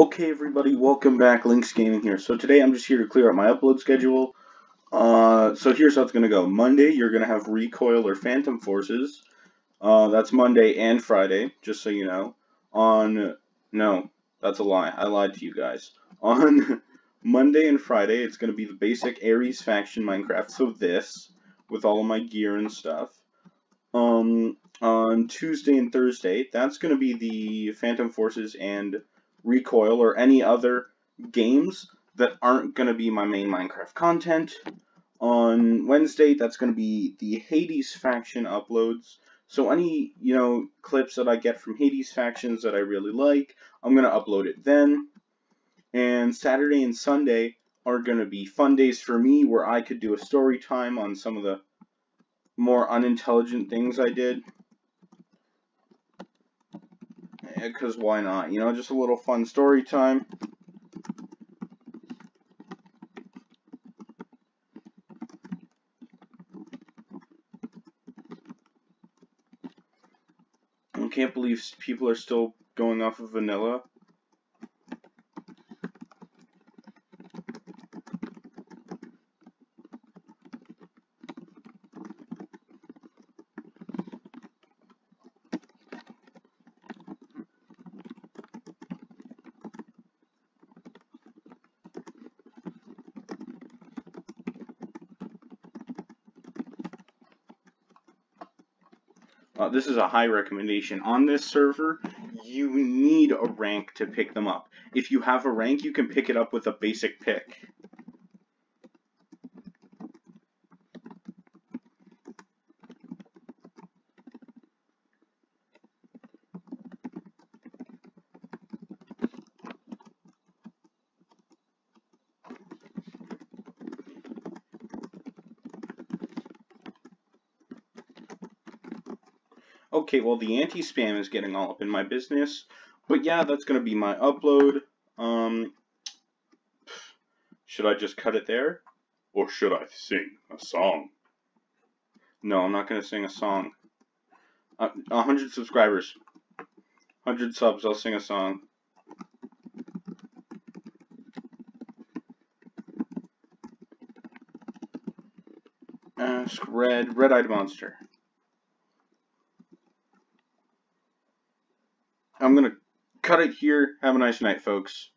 Okay everybody, welcome back, Lynx Gaming here. So today I'm just here to clear up my upload schedule. Uh, so here's how it's going to go. Monday, you're going to have Recoil or Phantom Forces. Uh, that's Monday and Friday, just so you know. On, no, that's a lie. I lied to you guys. On Monday and Friday, it's going to be the basic Ares faction Minecraft, so this, with all of my gear and stuff. Um, on Tuesday and Thursday, that's going to be the Phantom Forces and Recoil, or any other games that aren't going to be my main Minecraft content. On Wednesday, that's going to be the Hades faction uploads. So any, you know, clips that I get from Hades factions that I really like, I'm going to upload it then. And Saturday and Sunday are going to be fun days for me where I could do a story time on some of the more unintelligent things I did because why not? You know, just a little fun story time. I can't believe people are still going off of vanilla. Uh, this is a high recommendation. On this server, you need a rank to pick them up. If you have a rank, you can pick it up with a basic pick. Okay, well, the anti-spam is getting all up in my business. But yeah, that's going to be my upload. Um, should I just cut it there? Or should I sing a song? No, I'm not going to sing a song. Uh, 100 subscribers. 100 subs, I'll sing a song. Ask Red, Red-Eyed Monster. I'm going to cut it here. Have a nice night, folks.